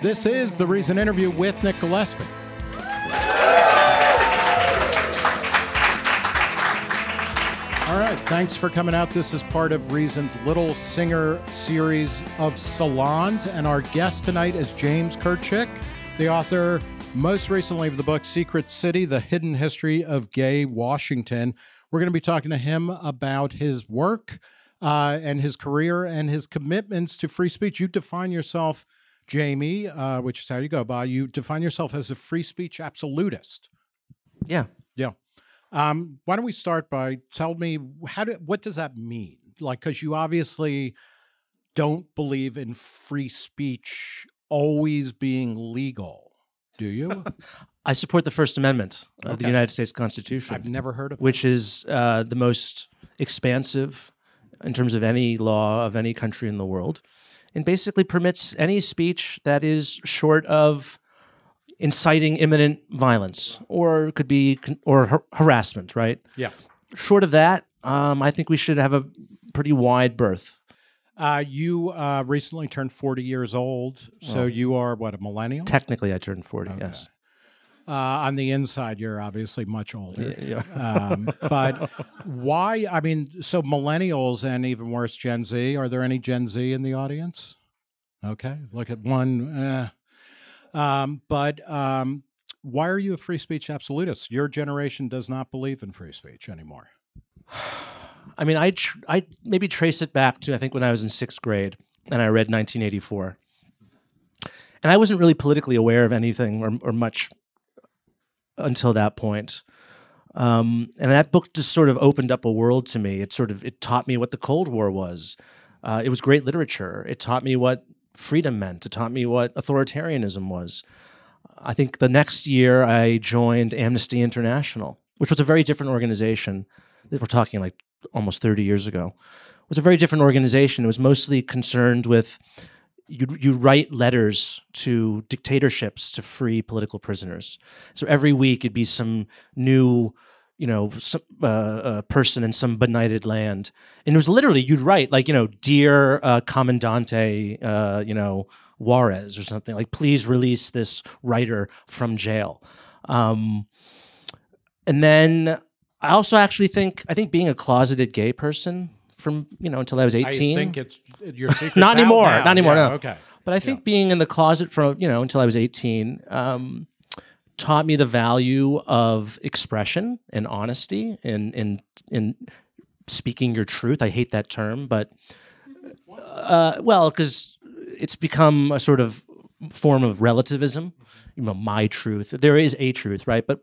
This is the Reason interview with Nick Gillespie. All right, thanks for coming out. This is part of Reason's Little Singer series of salons, and our guest tonight is James Kirchick, the author most recently of the book Secret City: The Hidden History of Gay Washington. We're going to be talking to him about his work uh, and his career and his commitments to free speech. You define yourself, Jamie, uh, which is how you go by. You define yourself as a free speech absolutist. Yeah. Yeah. Um, why don't we start by tell me how do what does that mean? Like, because you obviously don't believe in free speech always being legal, do you? I support the First Amendment of Okay. the United States Constitution, I've never heard of. which is uh, the most expansive in terms of any law of any country in the world, and basically permits any speech that is short of inciting imminent violence or could be or har- harassment. Right. Yeah. Short of that, um, I think we should have a pretty wide berth. Uh, you uh, recently turned 40 years old, so Well, you are what a millennial. Technically, I turned forty. Yes. Uh, on the inside, you're obviously much older. Yeah. um, but why? I mean, so millennials and even worse, Gen Z. Are there any Gen Z in the audience? Okay, look at one. eh. Um, but um, why are you a free speech absolutist? Your generation does not believe in free speech anymore. I mean, I tr- I maybe trace it back to I think when I was in sixth grade and I read 1984, and I wasn't really politically aware of anything or, or much until that point. Um, and that book just sort of opened up a world to me. It sort of it taught me what the Cold War was. Uh, it was great literature. It taught me what freedom meant. It taught me what authoritarianism was. I think the next year I joined Amnesty International, which was a very different organization. We're talking like almost 30 years ago. It was a very different organization. It was mostly concerned with you you write letters to dictatorships to free political prisoners. So every week it'd be some new, you know, some, uh, uh, person in some benighted land, and it was literally you'd write like you know, dear uh, Commandante, uh, you know, Juarez or something like, please release this writer from jail. Um, and then I also actually think I think being a closeted gay person from you know until I was eighteen. I think it's your secret. Not anymore, not anymore, no. Okay. But I think being in the closet from you know until I was eighteen um, taught me the value of expression and honesty and in in speaking your truth. I hate that term, but uh, well, because it's become a sort of form of relativism. You know, my truth. There is a truth, right? But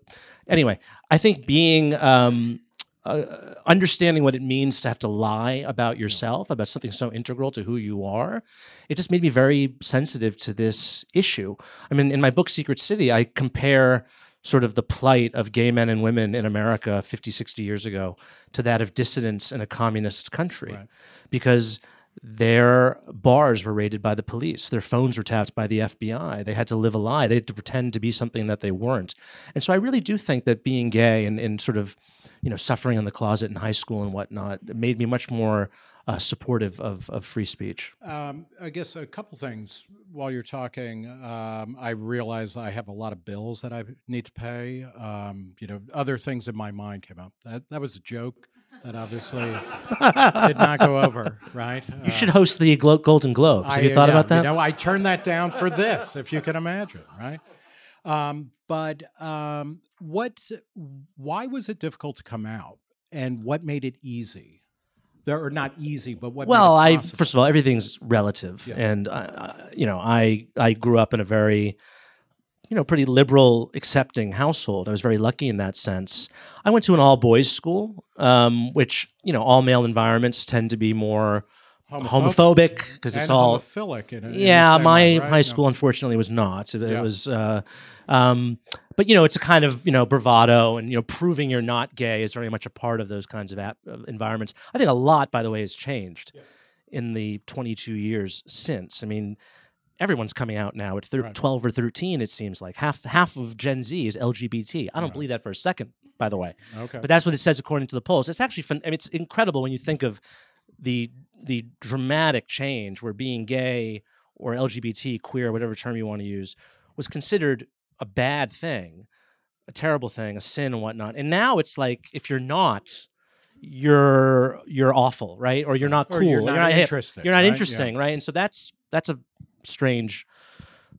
anyway, I think being um, uh, understanding what it means to have to lie about yourself, about something so integral to who you are, it just made me very sensitive to this issue. I mean, in my book, Secret City, I compare sort of the plight of gay men and women in America 50, 60 years ago to that of dissidents in a communist country. Right. Because their bars were raided by the police. Their phones were tapped by the FBI. They had to live a lie. They had to pretend to be something that they weren't. And so I really do think that being gay and, and sort of, you know, suffering in the closet in high school and whatnot made me much more uh, supportive of, of free speech. Um, I guess a couple things while you're talking. Um, I realize I have a lot of bills that I need to pay. Um, you know, other things in my mind came up. That that was a joke that obviously did not go over. Right? You should host the Glo- Golden Globes. Have you thought about that? You know, I turned that down for this, if you can imagine. Right? Um, but um, what? Why was it difficult to come out, and what made it easy? There, or not easy, but what? made well, I first of all, everything's relative, Yeah. and I, I, you know, I I grew up in a very, you know, pretty liberal, accepting household. I was very lucky in that sense. I went to an all boys school, um, which you know, all male environments tend to be more homophobic because it's all homophilic. In a, yeah my way, right? high No. school unfortunately was not it, it was uh, um, but you know it's a kind of you know bravado and you know proving you're not gay is very much a part of those kinds of environments i think a lot by the way has changed in the 22 years since i mean everyone's coming out now at thir- Right. 12 or 13 it seems like half half of gen z is lgbt i don't Yeah. believe that for a second by the way Okay. but that's what it says according to the polls. It's actually fun. I mean, it's incredible when you think of the the dramatic change where being gay or LGBT, queer, whatever term you want to use, was considered a bad thing, a terrible thing, a sin and whatnot. And now it's like if you're not, you're you're awful, right? Or you're not cool. Or you're not hip. interesting, You're not right? Yeah. interesting, right? And so that's that's a strange,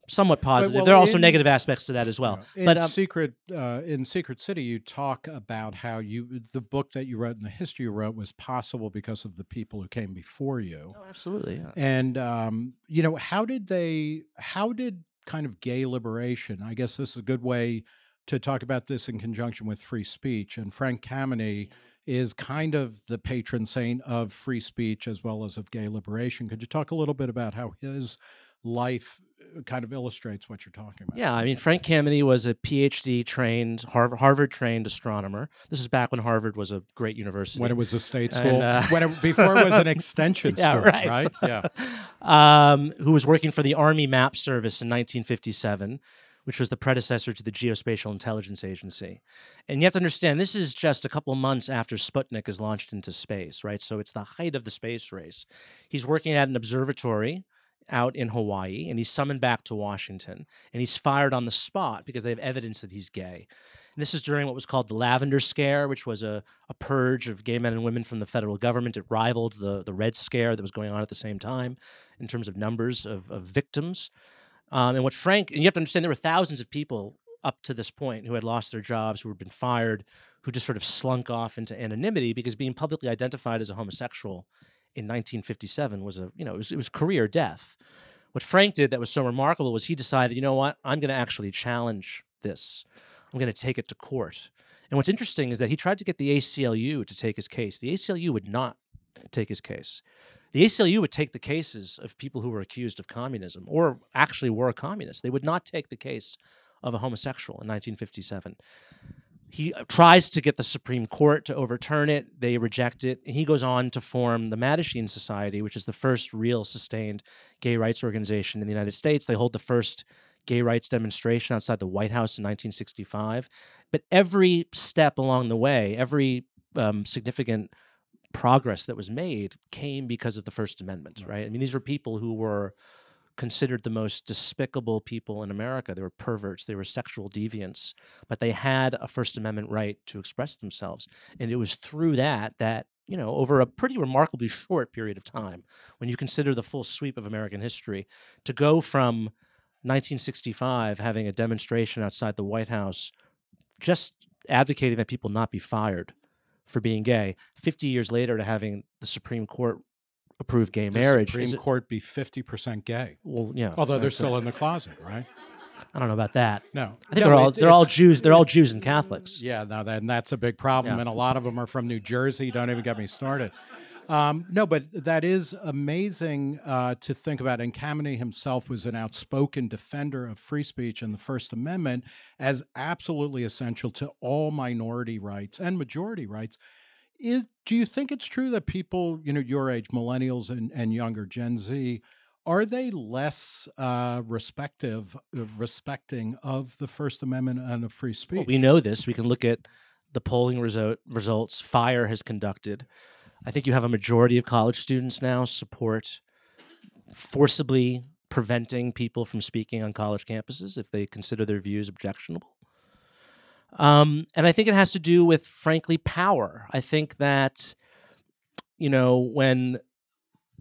somewhat positive. well, there are also in- negative aspects to that as well. In But um, secret, uh, in Secret City, you talk about how you the book that you wrote and the history you wrote was possible because of the people who came before you. oh, absolutely, yeah. And um, you know, how did they? How did kind of gay liberation? I guess this is a good way to talk about this in conjunction with free speech. And Frank Kameny is kind of the patron saint of free speech as well as of gay liberation. Could you talk a little bit about how his life uh, kind of illustrates what you're talking about? Yeah, I mean, Frank Kameny was a PhD trained, Harvard trained astronomer. This is back when Harvard was a great university. When it was a state And, school, uh, when it, before it was an extension Yeah, school, right. right? Yeah. um, who was working for the Army Map Service in 1957, which was the predecessor to the Geospatial Intelligence Agency. And you have to understand, this is just a couple months after Sputnik is launched into space, right? So it's the height of the space race. He's working at an observatory out in Hawaii, and he's summoned back to Washington, and he's fired on the spot because they have evidence that he's gay. And this is during what was called the Lavender Scare, which was a, a purge of gay men and women from the federal government. It rivaled the, the Red Scare that was going on at the same time in terms of numbers of, of victims. Um, and what Frank, and you have to understand, there were thousands of people up to this point who had lost their jobs, who had been fired, who just sort of slunk off into anonymity because being publicly identified as a homosexual in 1957 was a, you know, it was, it was career death. What Frank did that was so remarkable was he decided, you know what, I'm going to actually challenge this. I'm going to take it to court. And what's interesting is that he tried to get the ACLU to take his case. The ACLU would not take his case. The ACLU would take the cases of people who were accused of communism or actually were a communist. They would not take the case of a homosexual in 1957. He tries to get the Supreme Court to overturn it. They reject it. And he goes on to form the Mattachine Society, which is the first real sustained gay rights organization in the United States. They hold the first gay rights demonstration outside the White House in 1965. But every step along the way, every um, significant progress that was made came because of the First Amendment, right? I mean, these were people who were considered the most despicable people in America. They were perverts, they were sexual deviants, but they had a First Amendment right to express themselves. And it was through that that, you know, over a pretty remarkably short period of time, when you consider the full sweep of American history, to go from 1965 having a demonstration outside the White House just advocating that people not be fired for being gay, 50 years later to having the Supreme Court approve gay The marriage. Supreme it- Court be 50% gay. well, yeah. Although they're that's- still in the closet, right? I don't know about that. No. I think No, they're all it- they're all Jews. They're all Jews and Catholics. Yeah, no, that, and that's a big problem. Yeah. And a lot of them are from New Jersey. Don't even get me started. Um, no, but that is amazing uh, to think about. And Kameny himself was an outspoken defender of free speech and the First Amendment as absolutely essential to all minority rights and majority rights. Is, do you think it's true that people, you know, your age, millennials and, and younger, Gen Z, are they less uh, respective, uh, respecting of the First Amendment and of free speech? Well, we know this. We can look at the polling resu- results Fire has conducted. I think you have a majority of college students now support forcibly preventing people from speaking on college campuses if they consider their views objectionable. Um, and I think it has to do with, frankly, power. I think that, you know, when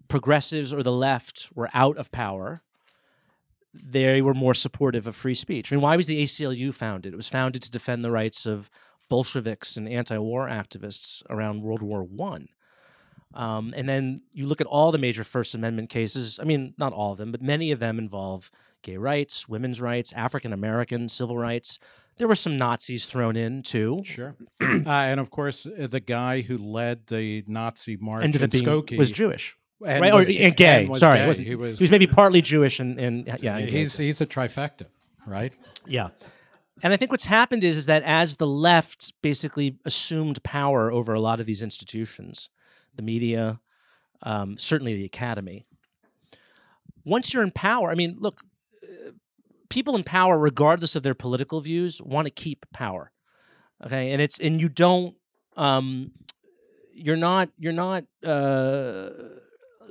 progressives or the left were out of power, they were more supportive of free speech. I mean, why was the ACLU founded? It was founded to defend the rights of Bolsheviks and anti-war activists around World War One. Um, and then you look at all the major First Amendment cases. I mean, not all of them, but many of them involve gay rights, women's rights, African American civil rights. There were some Nazis thrown in too. Sure. uh, and of course, uh, the guy who led the Nazi march Ended in Skokie was Jewish, and right? was- or and gay. and was Sorry, gay. wasn't- he was. he was maybe partly Jewish and, and yeah, and he's too. he's a trifecta, right? Yeah. And I think what's happened is, is that as the left basically assumed power over a lot of these institutions, the media, um, certainly the academy, once you're in power, I mean, look, people in power, regardless of their political views, want to keep power. Okay. And it's, and you don't, um, you're not, you're not, uh,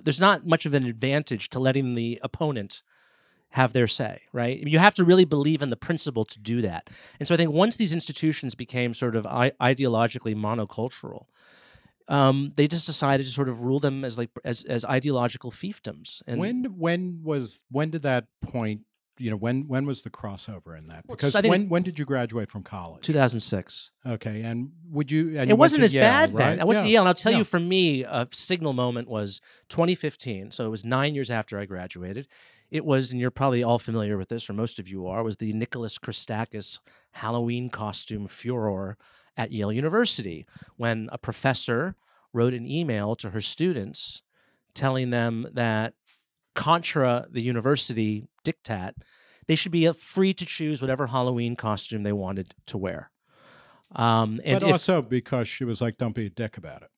there's not much of an advantage to letting the opponent have their say, right? You have to really believe in the principle to do that. And so I think once these institutions became sort of ideologically monocultural, um, they just decided to sort of rule them as like as as ideological fiefdoms. And when when was when did that point? You know, when when was the crossover in that? Because when when did you graduate from college? 2006. Okay, and would you? And it you wasn't as Yale, bad right? then. I went yeah. to Yale, and I'll tell Yeah. you, for me, a signal moment was 2015. So it was nine years after I graduated. It was, and you're probably all familiar with this, or most of you are, was the Nicholas Christakis Halloween costume furor at Yale University when a professor wrote an email to her students telling them that contra the university diktat, they should be uh, free to choose whatever Halloween costume they wanted to wear. Um, and but if, also because she was like, "Don't be a dick about it."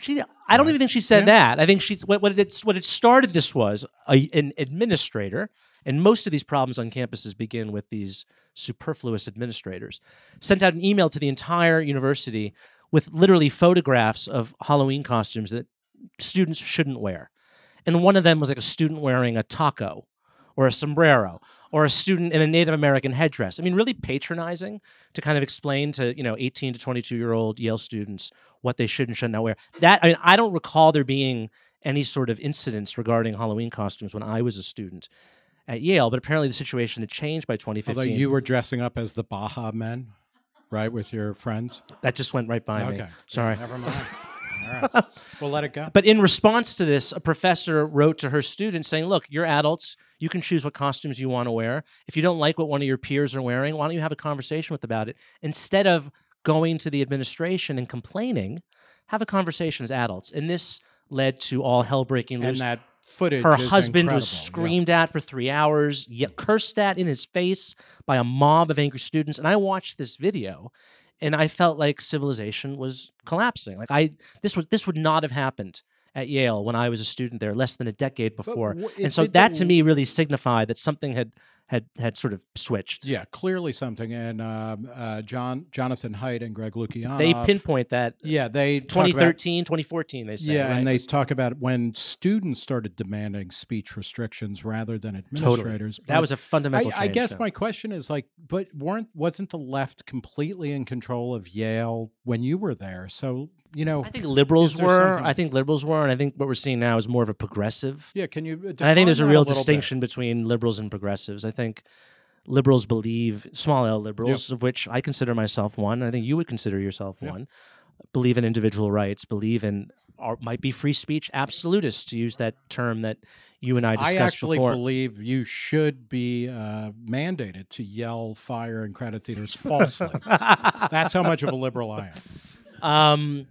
she, I don't even think she said Yeah. that. I think she's what, what it what it started. This was a, an administrator, and most of these problems on campuses begin with these superfluous administrators. Sent out an email to the entire university with literally photographs of Halloween costumes that students shouldn't wear, and one of them was like a student wearing a taco or a sombrero or a student in a Native American headdress. I mean, really patronizing to kind of explain to you know 18 to 22 year old Yale students what they should and should not wear. That I mean, I don't recall there being any sort of incidents regarding Halloween costumes when I was a student at Yale, but apparently the situation had changed by 2015. Although you were dressing up as the Baja Men, right, with your friends. that just went right by me. okay, Sorry. never mind. All right, we'll let it go. But in response to this, a professor wrote to her students saying, Look, you're adults. You can choose what costumes you want to wear. If you don't like what one of your peers are wearing, why don't you have a conversation with about it? Instead of going to the administration and complaining, have a conversation as adults. And this led to all hell breaking loose. and that footage. Her husband was incredible, yeah. screamed at for three hours, yet cursed at in his face by a mob of angry students. And I watched this video and I felt like civilization was collapsing. Like I this was this would not have happened at Yale when I was a student there less than a decade before. and so that to me really signified that something had had had sort of switched. Yeah, clearly something. And um, uh, John Jonathan Haidt and Greg Lukianoff. They pinpoint that Yeah, they talk about- 2013, 2014 they say. Yeah, right? and they talk about when students started demanding speech restrictions rather than administrators. Totally. that was a fundamental I, I guess yeah. my question is like, but weren't wasn't the left completely in control of Yale when you were there? So you know, I think liberals were. something- I think liberals were, and I think what we're seeing now is more of a progressive. yeah. Can you? I think there's a real bit? distinction between liberals and progressives. I think liberals believe small L liberals, of which I consider myself one. and I think you would consider yourself Yeah. one. Believe in individual rights. Believe in or might be free speech absolutists to use that term that you and I discussed I actually before. believe you should be uh, mandated to yell fire in credit theaters falsely. That's how much of a liberal I am. Um,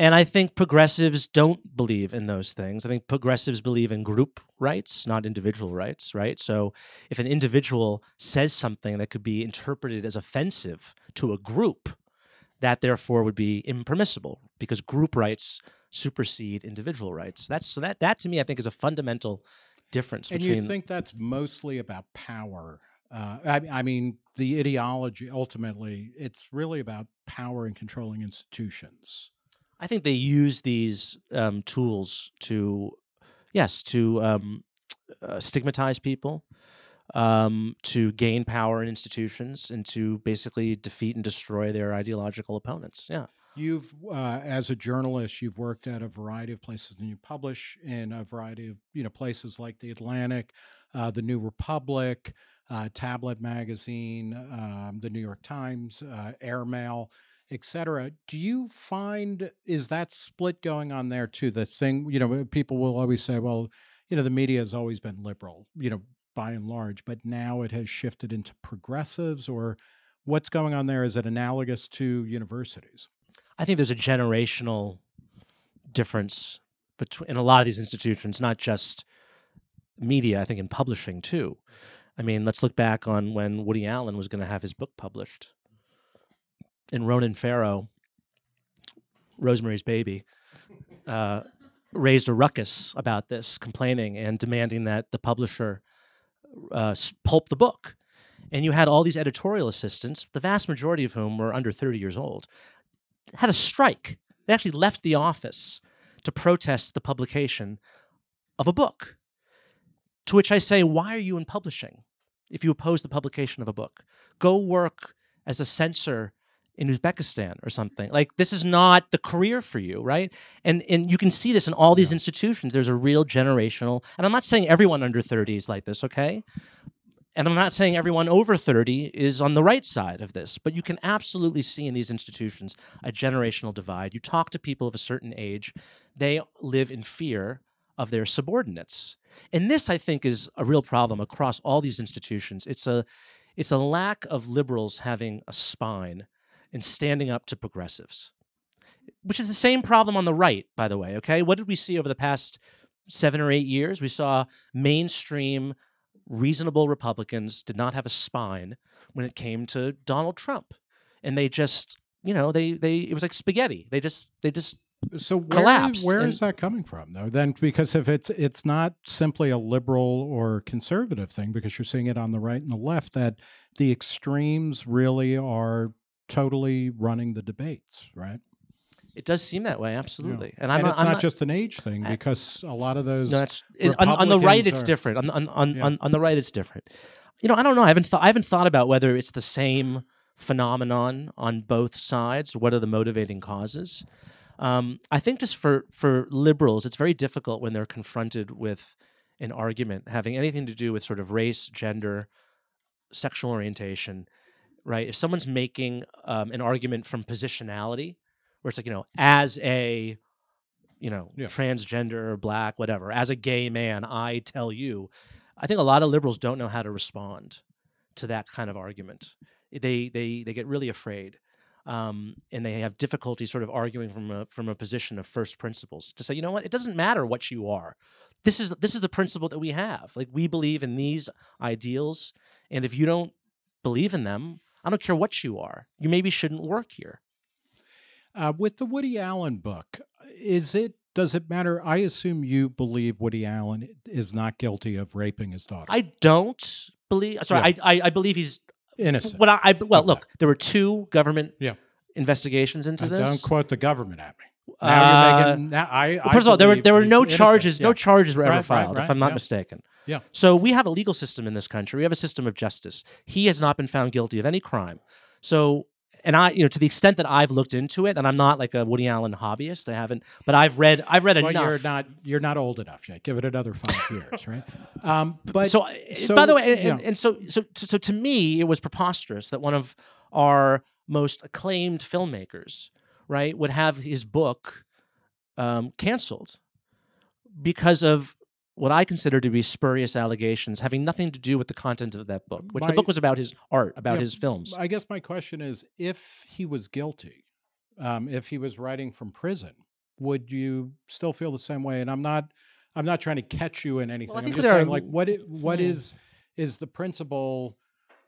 and I think progressives don't believe in those things. I think progressives believe in group rights, not individual rights, right? So if an individual says something that could be interpreted as offensive to a group, that therefore would be impermissible because group rights supersede individual rights. That's so that that to me I think is a fundamental difference And you think that's mostly about power? Uh, I, I mean, the ideology ultimately, it's really about power and controlling institutions. I think they use these um, tools to, yes, to um, uh, stigmatize people, um, to gain power in institutions, and to basically defeat and destroy their ideological opponents. Yeah. You've, uh, as a journalist, you've worked at a variety of places, and you publish in a variety of you know places like the Atlantic, uh, the New Republic, uh, Tablet Magazine, um, the New York Times, uh, Airmail, etc. Do you find is that split going on there too? The thing, you know, people will always say, well, you know, the media has always been liberal, you know, by and large, but now it has shifted into progressives, or what's going on there? Is it analogous to universities? I think there's a generational difference between in a lot of these institutions, not just media. I think in publishing too. I mean, let's look back on when Woody Allen was going to have his book published, and Ronan Farrow, Rosemary's Baby, uh, raised a ruckus about this, complaining and demanding that the publisher uh, pulp the book. And you had all these editorial assistants, the vast majority of whom were under 30 years old, had a strike. They actually left the office to protest the publication of a book. To which I say, why are you in publishing if you oppose the publication of a book? Go work as a censor in Uzbekistan or something. Like this is not the career for you, right? And and you can see this in all these yeah. institutions. There's a real generational, and I'm not saying everyone under 30 is like this, okay? And I'm not saying everyone over 30 is on the right side of this, but you can absolutely see in these institutions a generational divide. You talk to people of a certain age, they live in fear of their subordinates. And this, I think, is a real problem across all these institutions. It's a, it's a lack of liberals having a spine and standing up to progressives, which is the same problem on the right, by the way. Okay. What did we see over the past seven or eight years? We saw mainstream, reasonable Republicans did not have a spine when it came to Donald Trump. And they just, you know, they, they, it was like spaghetti. They just, they just so where, collapsed. Where and, is that coming from, though? Then, because if it's it's not simply a liberal or conservative thing, because you're seeing it on the right and the left, that the extremes really are totally running the debates, right? It does seem that way, absolutely. Yeah. And, and it's not, not, just an age thing because a lot of those. No, it, on, on, the right, it's different. On on on, yeah. on on the right, it's different. You know, I don't know. I haven't thought. I haven't thought about whether it's the same phenomenon on both sides. What are the motivating causes? Um, I think just for for liberals, it's very difficult when they're confronted with an argument having anything to do with sort of race, gender, sexual orientation, right? If someone's making um, an argument from positionality, where it's like you know, as a you know, yeah. transgender black, whatever, as a gay man, I tell you, I think a lot of liberals don't know how to respond to that kind of argument. They they they get really afraid um, and they have difficulty sort of arguing from a from a position of first principles to say, you know what, it doesn't matter what you are. This is this is the principle that we have. Like we believe in these ideals, and if you don't believe in them, I don't care what you are. You maybe shouldn't work here. Uh, with the Woody Allen book, is it does it matter? I assume you believe Woody Allen is not guilty of raping his daughter. I don't believe. Sorry, yeah. I, I, I believe he's innocent. What I, I well, okay. look, there were two government yeah. investigations into this. Don't quote the government at me. Now uh, you're making. Now I, well, first of all, there were there were no charges. Yeah. No charges were ever right, filed, right, right, if I'm not yeah. mistaken. Yeah. So we have a legal system in this country. We have a system of justice. He has not been found guilty of any crime. So and I, you know, to the extent that I've looked into it, and I'm not like a Woody Allen hobbyist, I haven't, but I've read, I've read well, enough. You're not, you're not old enough yet. Give it another five years, right? Um, but so, so, by the way, and, and, and, so, so, so to me, it was preposterous that one of our most acclaimed filmmakers, right, would have his book um, canceled because of what I consider to be spurious allegations having nothing to do with the content of that book, which my, the book was about his art, about yeah, his films. I guess my question is if he was guilty, um, if he was writing from prison, would you still feel the same way? And I'm not I'm not trying to catch you in anything. Well, I'm just saying are, like what it, what hmm. is is the principle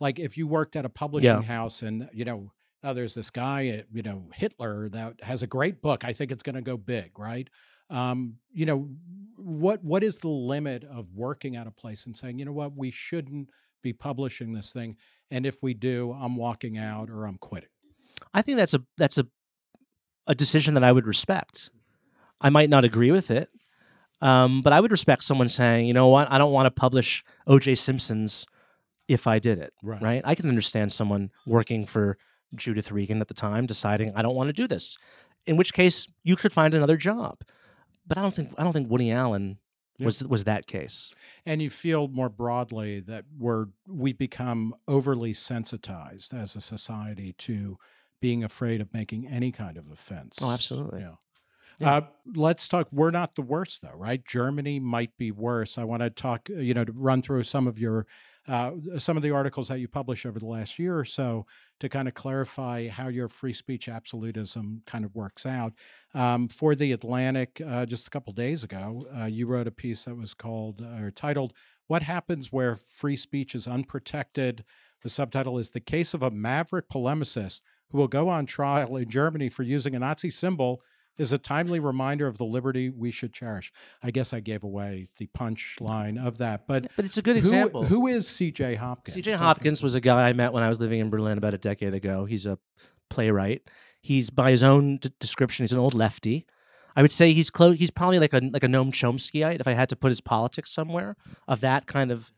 like if you worked at a publishing yeah. house and you know oh, there's this guy, you know, Hitler that has a great book. I think it's going to go big, right? Um, you know, what what is the limit of working at a place and saying, you know what, we shouldn't be publishing this thing, and if we do, I'm walking out or I'm quitting. I think that's a that's a a decision that I would respect. I might not agree with it, um, but I would respect someone saying, you know what, I don't want to publish O.J. Simpson's if I did it. Right. right? I can understand someone working for Judith Regan at the time deciding I don't want to do this. In which case, you should find another job but I don't think I don't think Woody Allen yeah. was was that case. And you feel more broadly that we're we've become overly sensitized as a society to being afraid of making any kind of offense. Oh, absolutely. Yeah. Yeah. Uh, let's talk. We're not the worst, though, right? Germany might be worse. I want to talk, you know, to run through some of your uh, some of the articles that you published over the last year or so to kind of clarify how your free speech absolutism kind of works out. Um, for the Atlantic, uh, just a couple days ago, uh, you wrote a piece that was called or titled "What Happens Where Free Speech Is Unprotected." The subtitle is "The Case of a Maverick Polemicist Who Will Go on Trial in Germany for Using a Nazi Symbol." Is a timely reminder of the liberty we should cherish. I guess I gave away the punchline of that, but but it's a good example. Who is C.J. Hopkins? C.J. Hopkins was a guy I met when I was living in Berlin about a decade ago. He's a playwright. He's by his own d- description, he's an old lefty. I would say he's close. He's probably like a like a Noam Chomskyite. If I had to put his politics somewhere of that kind of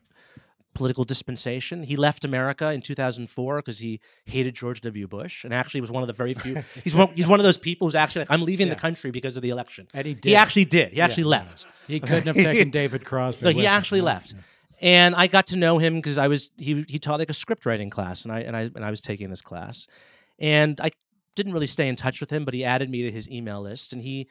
political dispensation, he left America in 2004 because he hated George W. Bush, and actually was one of the very few. he's one. He's one of those people who's actually like, I'm leaving Yeah. the country because of the election. And he did. He actually did. He actually yeah. left. He couldn't have taken David Crosby. No, he actually right? left. And I got to know him because I was he he taught like a script writing class, and I and I and I was taking this class, and I didn't really stay in touch with him, but he added me to his email list, and he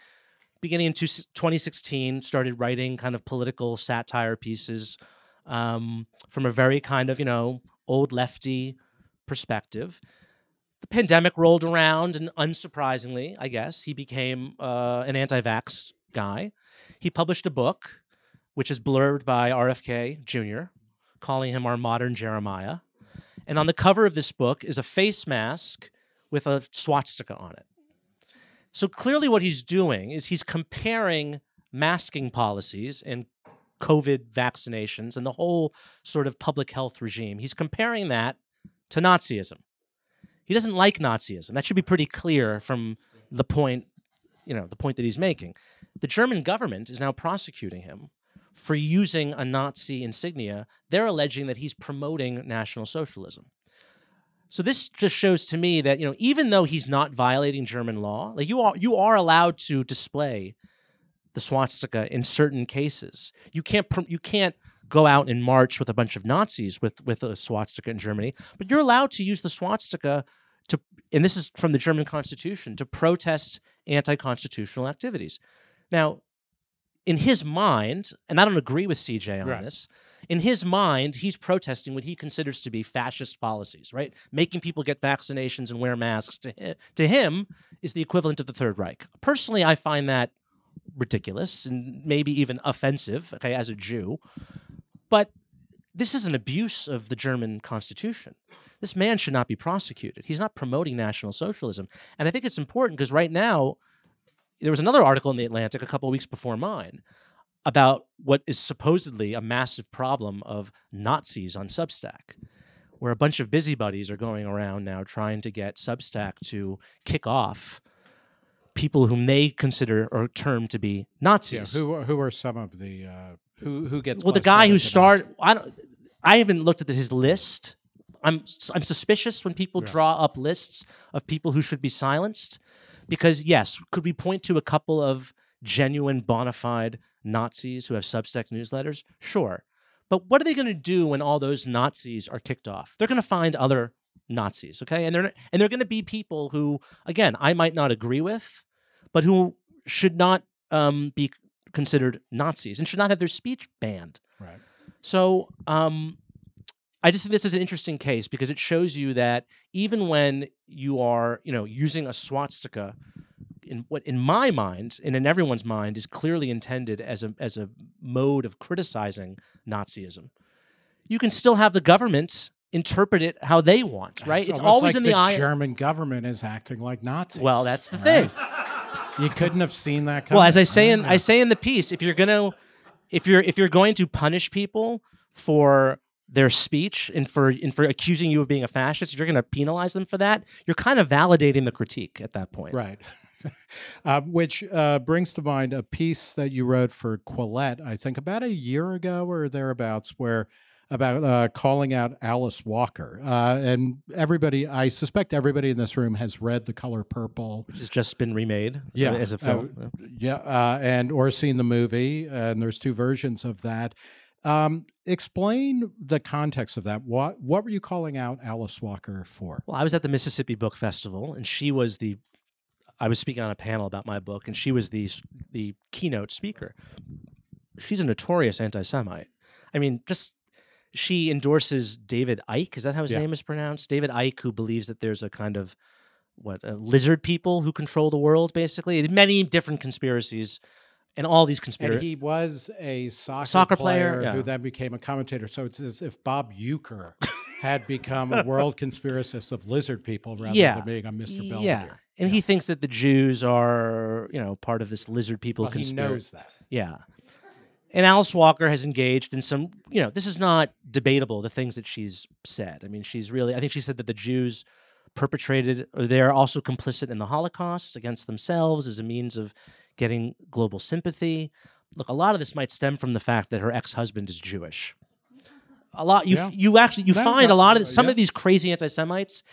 beginning in two, 2016 started writing kind of political satire pieces um, from a very kind of you know old lefty perspective. The pandemic rolled around, and unsurprisingly, I guess he became uh, an anti-vax guy. He published a book which is blurred by RFK Jr., calling him our modern Jeremiah. And on the cover of this book is a face mask with a swastika on it. So clearly, what he's doing is he's comparing masking policies and COVID vaccinations and the whole sort of public health regime. He's comparing that to Nazism. He doesn't like Nazism. That should be pretty clear from the point, you know, the point that he's making. The German government is now prosecuting him for using a Nazi insignia. They're alleging that he's promoting National Socialism. So this just shows to me that you know even though he's not violating German law, like you are you are allowed to display the swastika in certain cases. You can't you can't go out and march with a bunch of Nazis with with a swastika in Germany, but you're allowed to use the swastika to and this is from the German constitution to protest anti-constitutional activities. Now, in his mind, and I don't agree with CJ on Right. this, in his mind, he's protesting what he considers to be fascist policies, right? Making people get vaccinations and wear masks to him, to him is the equivalent of the Third Reich. Personally, I find that ridiculous and maybe even offensive, okay, as a Jew. But this is an abuse of the German constitution. This man should not be prosecuted. He's not promoting National Socialism. And I think it's important because right now, there was another article in the Atlantic a couple weeks before mine about what is supposedly a massive problem of Nazis on Substack, where a bunch of busybodies are going around now trying to get Substack to kick off people whom they consider or term to be Nazis. Yeah, Nazis. who who are some of the uh, who who gets well, the guy who as started, I don't, I haven't looked at his list. I'm I'm suspicious when people Yeah. draw up lists of people who should be silenced, because yes, could we point to a couple of genuine bona fide Nazis who have Substack newsletters? Sure, but what are they going to do when all those Nazis are kicked off? They're going to find other Nazis, okay, and they're and they're going to be people who, again, I might not agree with, but who should not um, be considered Nazis and should not have their speech banned. right. So um, I just think this is an interesting case because it shows you that even when you are, you know, using a swastika, in what in my mind and in everyone's mind is clearly intended as a as a mode of criticizing Nazism, you can still have the government interpret it how they want, right? It's, always like in the, eye. German government is acting like Nazis. well, that's the right? thing. You couldn't have seen that coming. Well, as I say in. I say in the piece, if you're gonna if you're if you're going to punish people for their speech and for and for accusing you of being a fascist, if you're going to penalize them for that, you're kind of validating the critique at that point. Right. uh, which uh, brings to mind a piece that you wrote for Quillette, I think about a year ago or thereabouts, where about uh, calling out Alice Walker. Uh, and everybody, I suspect everybody in this room has read The Color Purple. Which has just been remade Yeah, as a uh, film. Yeah, uh, and or seen the movie, and there's two versions of that. Um, explain the context of that. What what were you calling out Alice Walker for? Well, I was at the Mississippi Book Festival, and she was the. I was speaking on a panel about my book, and she was the the keynote speaker. She's a notorious anti-Semite. I mean, just she endorses David Icke. Is that how his Yeah. name is pronounced? David Icke, who believes that there's a kind of what uh, lizard people who control the world, basically. Many different conspiracies, and all these And conspiracies. he was a soccer, Soccer player, yeah. who then became a commentator. So it's as if Bob Uecker had become a world conspiracist of lizard people rather Yeah. than being a Mr. Belvedere. yeah, and he thinks that the Jews are, you know, part of this lizard people Well, he conspiracy. knows that. Yeah. And Alice Walker has engaged in some, you know, this is not debatable, the things that she's said. I mean, she's really, I think she said that the Jews perpetrated, or they're also complicit in the Holocaust against themselves as a means of getting global sympathy. Look, a lot of this might stem from the fact that her ex-husband is Jewish. A lot you Yeah. you actually you No, find no, a lot of some yeah. of these crazy anti-Semites.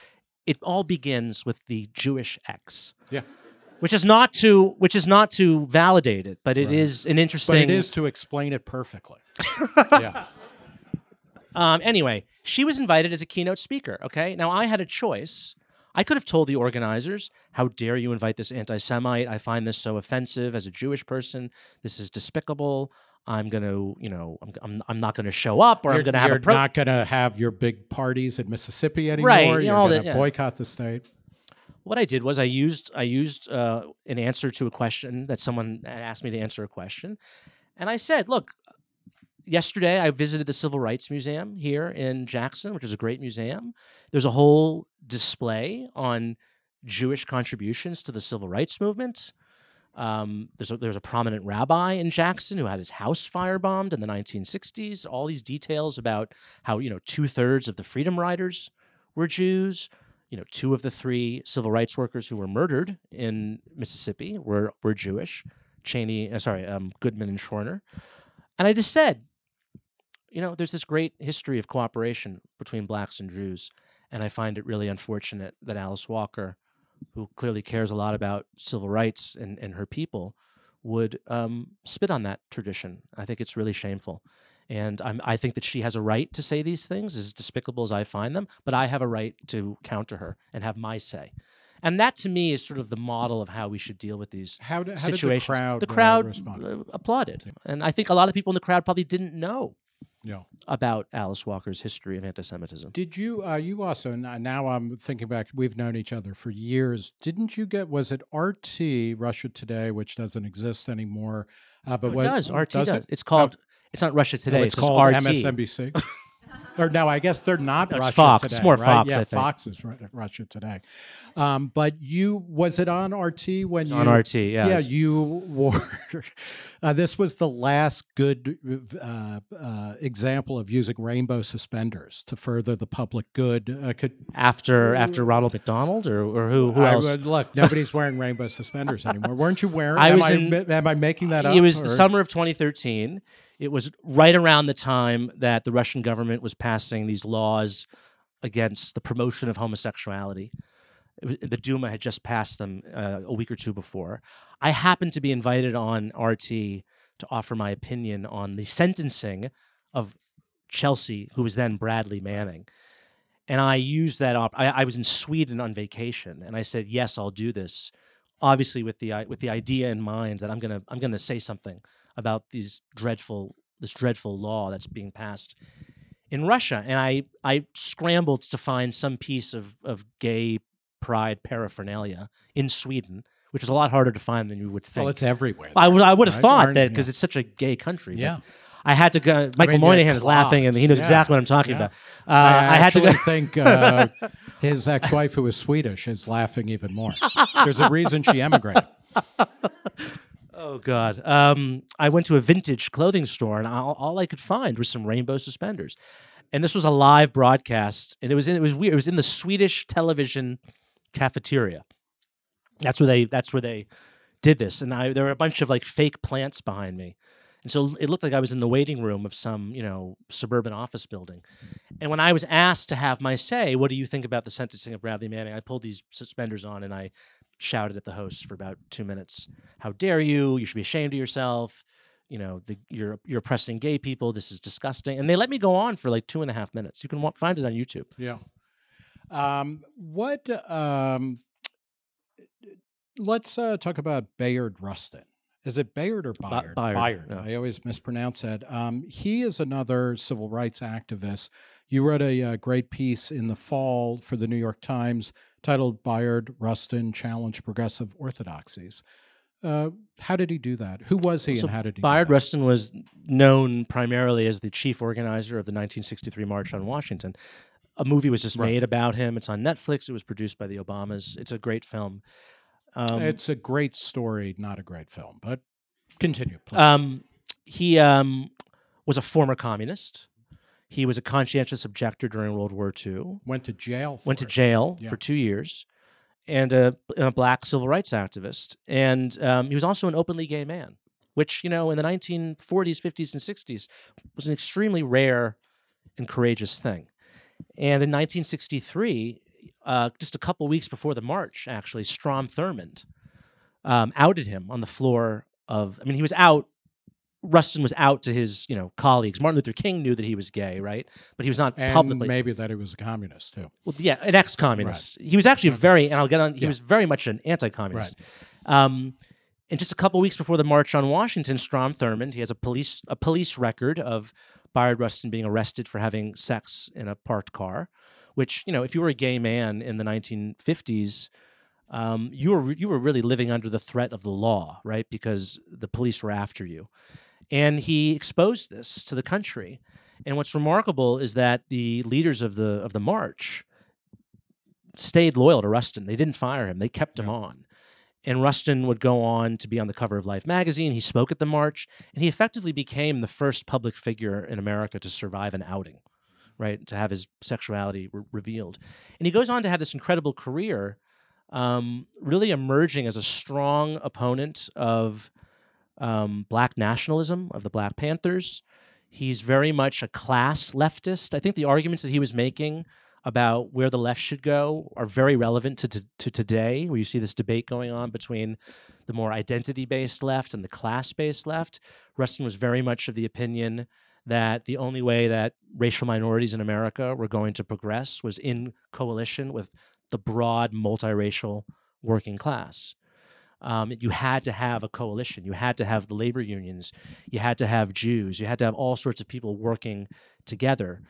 It all begins with the Jewish ex, Yeah. Which is not to which is not to validate it, but it is Right. an But interesting. it is to explain it perfectly. yeah. Um, anyway, she was invited as a keynote speaker. Okay. Now I had a choice. I could have told the organizers, "How dare you invite this anti-Semite? I find this so offensive as a Jewish person. This is despicable. I'm gonna, you know, I'm, I'm, I'm not gonna show up, or I'm gonna have you're not going to have your big parties in Mississippi anymore. Right, You're going that- to yeah. boycott the state. What I did was I used I used uh, an answer to a question that someone had asked me to answer a question, and I said, "Look, yesterday I visited the Civil Rights Museum here in Jackson, which is a great museum. There's a whole display on Jewish contributions to the civil rights movement." Um, there's a, there's a prominent rabbi in Jackson who had his house firebombed in the 1960s. All these details about how you know two thirds of the Freedom Riders were Jews you know, two of the three civil rights workers who were murdered in Mississippi were were Jewish, Chaney, uh, sorry, um, Goodman and Schwerner, and I just said, you know, there's this great history of cooperation between blacks and Jews, and I find it really unfortunate that Alice Walker, who clearly cares a lot about civil rights and, and her people, would um, spit on that tradition. I think it's really shameful. And I'm, I think that she has a right to say these things, as despicable as I find them, but I have a right to counter her and have my say. And that to me is sort of the model of how we should deal with these How, did- how situations. did the crowd, the uh, crowd uh, applauded. And I think a lot of people in the crowd probably didn't know Yeah. about Alice Walker's history of anti Semitism. Did you? Uh, you also n- now I'm thinking back. We've known each other for years. Didn't you get? Was it RT Russia Today, which doesn't exist anymore? Uh, but it what does. RT does. it? It's called, it's not Russia No, Today, it's it's, called RT. MSNBC. or no, I guess they're not No, Russia Fox. Today. It's more right? Fox, Yeah, I think. Fox is Russia Today. Um, but you was it on RT when It's you on RT, yeah. Yeah, you wore. uh, this was the last good uh, uh, example of using rainbow suspenders to further the public good. Uh, could After after Ronald McDonald or, or who, who I else? would- look, nobody's wearing rainbow suspenders anymore. Weren't you wearing? I am was I, in- am I making that up? It was the summer of 2013. It was right around the time that the Russian government was passing these laws against the promotion of homosexuality. The Duma had just passed them uh, a week or two before. I happened to be invited on RT to offer my opinion on the sentencing of Chelsea, who was then Bradley Manning. And I used that. Op- I, I was in Sweden on vacation, and I said, "Yes, I'll do this." Obviously, with the with the idea in mind that I'm gonna I'm gonna say something about these dreadful this dreadful law that's being passed in Russia. And I I scrambled to find some piece of of gay pride paraphernalia in Sweden, which is a lot harder to find than you would think. Well, it's everywhere. I would I would have right? thought that because yeah. it's such a gay country. Yeah. I had to go. Michael mean, Moynihan is laughing, and he knows clogs, exactly what I'm talking yeah. about. Uh, I, I, had to go. think uh, his ex-wife, who was Swedish, is laughing even more. There's a reason she emigrated. Oh God! Um, I went to a vintage clothing store, and all, all I could find was some rainbow suspenders. And this was a live broadcast, and it was in, it was weird. It was in the Swedish television cafeteria. That's where they that's where they did this, and I there were a bunch of like fake plants behind me, and so it looked like I was in the waiting room of some you know suburban office building. And when I was asked to have my say, what do you think about the sentencing of Bradley Manning? I pulled these suspenders on and I shouted at the host for about two minutes. How dare you? You should be ashamed of yourself. You know, the, you're you're oppressing gay people. This is disgusting. And they let me go on for like two and a half minutes. You can find it on YouTube. Yeah. Um, what? Um, let's uh, talk about Bayard Rustin. Is it Bayard or Bayard? Bayard, yeah. I always mispronounce that. Um, he is another civil rights activist. You wrote a, uh great piece in the fall for the New York Times titled "Bayard Rustin Challenge Progressive Orthodoxies." Uh, how did he do that? Who was he, So and how did he? Bayard do that? Rustin was known primarily as the chief organizer of the 1963 March on Washington. A movie was just Right. made about him. It's on Netflix. It was produced by the Obamas. It's a great film. Um, it's a great story, not a great film, but continue. Please. Um, he um, was a former communist. He was a conscientious objector during World War II. Went to jail. For Went to it. jail Yeah. for two years, and a, a black civil rights activist. And um, he was also an openly gay man, which, you know, in the 1940s, 50s, and 60s was an extremely rare and courageous thing. And in 1963, uh, just a couple weeks before the march, actually, Strom Thurmond um, outed him on the floor of, I mean, he was out Rustin was out to his, you know, colleagues. Martin Luther King knew that he was gay, right? But he was not and publicly. maybe that he was a communist too. Well, yeah, an ex-communist. Right. He was actually very, and I'll get on. He yeah. was very much an anti-communist. Right. Um, and just a couple weeks before the March on Washington, Strom Thurmond, he has a police a police record of Bayard Rustin being arrested for having sex in a parked car, which you know, if you were a gay man in the 1950s. Um, you were you were really living under the threat of the law, right? Because the police were after you. And he exposed this to the country. And what's remarkable is that the leaders of the of the march stayed loyal to Rustin. They didn't fire him. They kept him on. And Rustin would go on to be on the cover of Life magazine. He spoke at the march, and he effectively became the first public figure in America to survive an outing, right? To have his sexuality re- revealed. And he goes on to have this incredible career, um, really emerging as a strong opponent of um, black nationalism of the Black Panthers. He's very much a class leftist. I think the arguments that he was making about where the left should go are very relevant to, to, to today, where you see this debate going on between the more identity based left and the class based left. Rustin was very much of the opinion that the only way that racial minorities in America were going to progress was in coalition with the broad multiracial working class um, you had to have a coalition. You had to have the labor unions. You had to have Jews. You had to have all sorts of people working together.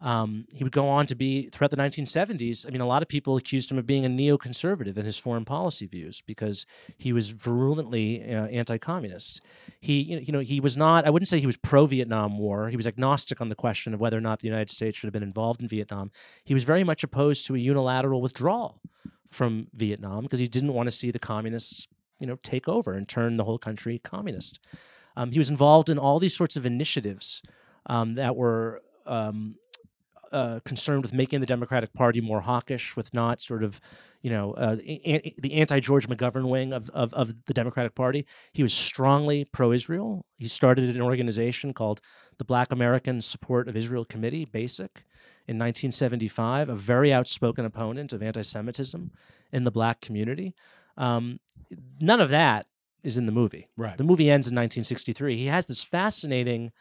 Um, he would go on to be throughout the 1970s. I mean, a lot of people accused him of being a neoconservative in his foreign policy views because he was virulently uh, anti-communist. He, you know, he was not. I wouldn't say he was pro-Vietnam War. He was agnostic on the question of whether or not the United States should have been involved in Vietnam. He was very much opposed to a unilateral withdrawal from Vietnam because he didn't want to see the communists, you know, take over and turn the whole country communist. Um, he was involved in all these sorts of initiatives um, that were um, uh, concerned with making the Democratic Party more hawkish, with not sort of, you know, uh, the anti-George McGovern wing of, of, of the Democratic Party. He was strongly pro-Israel. He started an organization called the Black American Support of Israel Committee, BASIC, in 1975, a very outspoken opponent of anti Semitism in the black community. Um, none of that is in the movie. Right. The movie ends in 1963. He has this fascinating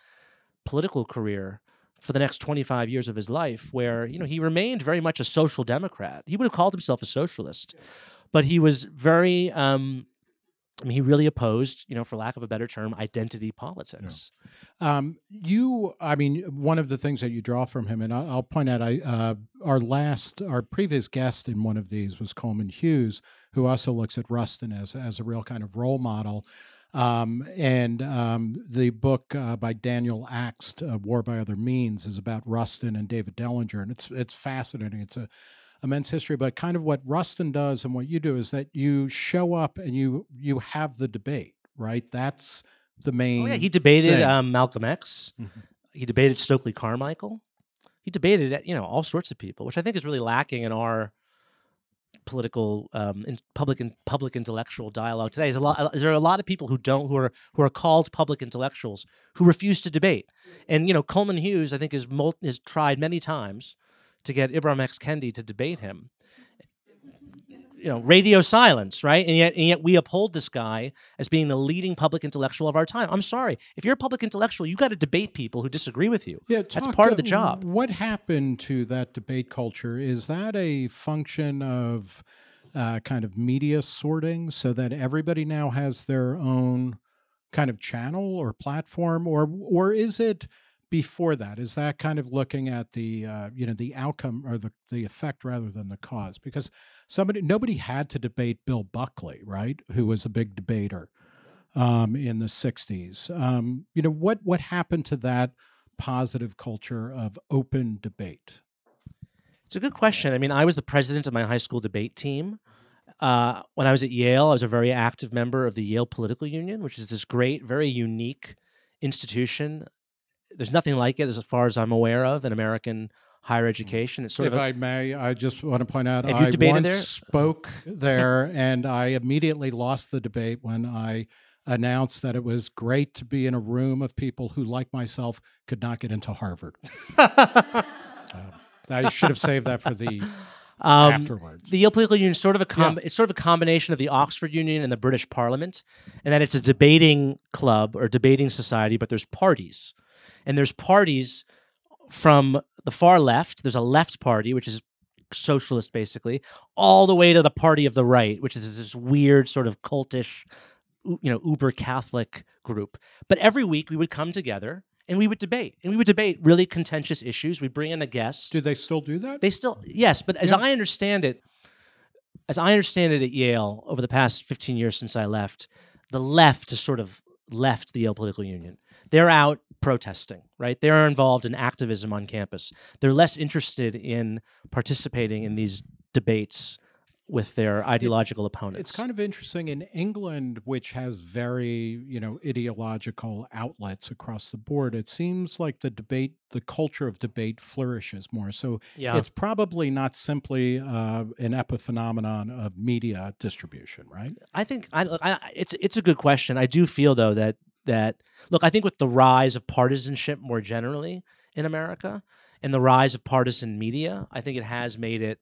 political career for the next 25 years of his life where you know he remained very much a social democrat he would have called himself a socialist but he was very um, I mean, he really opposed, you know, for lack of a better term, identity politics. Yeah. Um, you, I mean, one of the things that you draw from him, and I'll, I'll point out, I uh, our last, our previous guest in one of these was Coleman Hughes, who also looks at Rustin as as a real kind of role model. Um, and um, the book uh, by Daniel Akst, uh, "War by Other Means," is about Rustin and David Dellinger, and it's it's fascinating. It's a immense history, but kind of what Rustin does and what you do is that you show up and you you have the debate, right? That's the main. Oh, yeah, he debated um, Malcolm X. Mm-hmm. He debated Stokely Carmichael. He debated you know all sorts of people, which I think is really lacking in our political um, in public and public intellectual dialogue today. Is a lot. Is there a lot of people who don't who are who are called public intellectuals who refuse to debate? And you know, Coleman Hughes, I think, is has tried many times to get Ibram X. Kendi to debate him. You know, radio silence, right? And yet, and yet we uphold this guy as being the leading public intellectual of our time. I'm sorry. If you're a public intellectual, you got to debate people who disagree with you. Yeah, talk, that's part of the job. What happened to that debate culture? Is that a function of uh, kind of media sorting so that everybody now has their own kind of channel or platform, or or is it? before that is that kind of looking at the uh, you know the outcome or the the effect rather than the cause because somebody nobody had to debate bill buckley right? Who was a big debater um, in the 60s um, you know what what happened to that positive culture of open debate? It's a good question. I mean i was the president of my high school debate team. Uh, when i was at yale i was a very active member of the yale political union which is this great very unique institution. There's nothing like it as far as I'm aware of in American higher education. It's sort if of a, I may, I just want to point out Have you I debated once there? spoke there, and I immediately lost the debate when I announced that it was great to be in a room of people who, like myself, could not get into Harvard. Um, I should have saved that for the um, afterwards. the Yale Political Union is sort of a com- it's sort of a combination of the Oxford Union and the British Parliament, and that it's a debating club or debating society, but there's parties, and there's parties from the far left. There's a left party, which is socialist basically, all the way to the party of the right, which is this weird sort of cultish, you know, uber Catholic group. But every week we would come together and we would debate, and we would debate really contentious issues. We'd bring in a guest. Do they still do that? They still yes, but as Yeah. I understand it, as I understand it at Yale over the past 15 years since I left, the left has sort of left the Yale Political Union. They're out protesting, right? They're involved in activism on campus. They're less interested in participating in these debates with their ideological opponents. It's kind of interesting in England, which has very, you know, ideological outlets across the board. It seems like the debate, the culture of debate flourishes more. So yeah. it's probably not simply uh, an epiphenomenon of media distribution, right? I think I, I it's it's a good question. I do feel though that that look, I think with the rise of partisanship more generally in America and the rise of partisan media, I think it has made it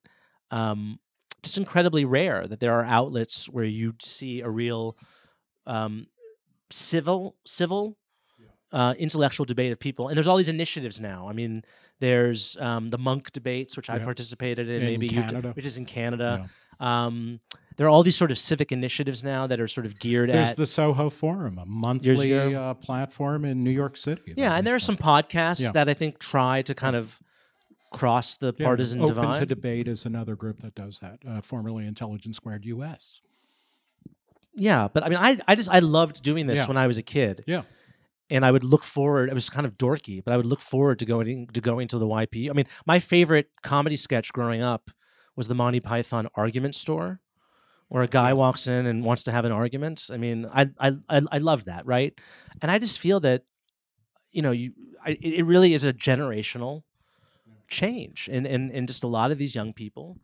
um, just incredibly rare that there are outlets where you see a real um, civil civil uh, intellectual debate of people. And there's all these initiatives now. I mean, there's um, the Munk debates, which I participated in, In maybe Canada. which is in Canada. Um, there are all these sort of civic initiatives now that are sort of geared There's at There's the Soho Forum, a monthly uh, platform in New York City. yeah, and there are some podcasts Yeah. that I think try to kind of cross the Yeah, partisan Open divide. to Debate is another group that does that, uh, formerly Intelligence Squared US. yeah, but I mean, I I just I loved doing this Yeah. when I was a kid. Yeah. and I would look forward. It was kind of dorky, but I would look forward to going to going to the YP. I mean, my favorite comedy sketch growing up was the Monty Python argument store, where a guy walks in and wants to have an argument. I mean, I I I, I love that, right? And I just feel that, you know, you I, it really is a generational change, and and and just a lot of these young people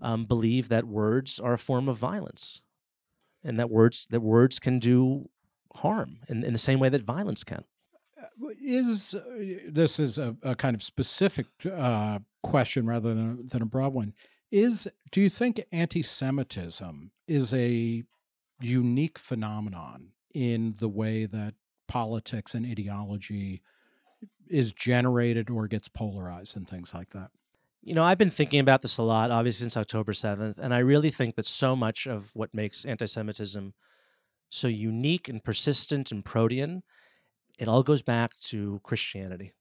um, believe that words are a form of violence, and that words that words can do harm in, in the same way that violence can. Is uh, this is a, a kind of specific uh, question rather than a, than a broad one? Is do you think anti-Semitism is a unique phenomenon in the way that politics and ideology is generated or gets polarized and things like that? You know, I've been thinking about this a lot, obviously, since October 7th, and I really think that so much of what makes anti Semitism so unique and persistent and protean, it all goes back to Christianity.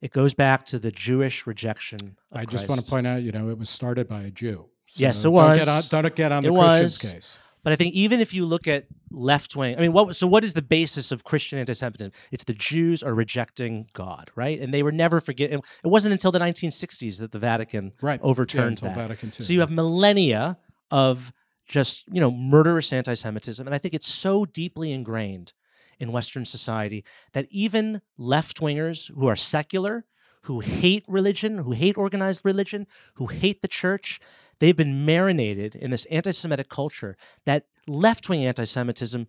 It goes back to the Jewish rejection of I just want to point out, you know, it was started by a Jew. Yes, it don't Get on, was. don't get on the Christian's was. case. But I think even if you look at left wing, I mean, what so what is the basis of Christian anti-Semitism? It's the Jews are rejecting God, right? And they were never forget. It wasn't until the 1960s that the Vatican Right. overturned yeah, that. Vatican II. So you have millennia of just you know murderous anti-Semitism, and I think it's so deeply ingrained in Western society that even left wingers who are secular, who hate religion, who hate organized religion, who hate the church, they've been marinated in this anti-Semitic culture. That left-wing anti-Semitism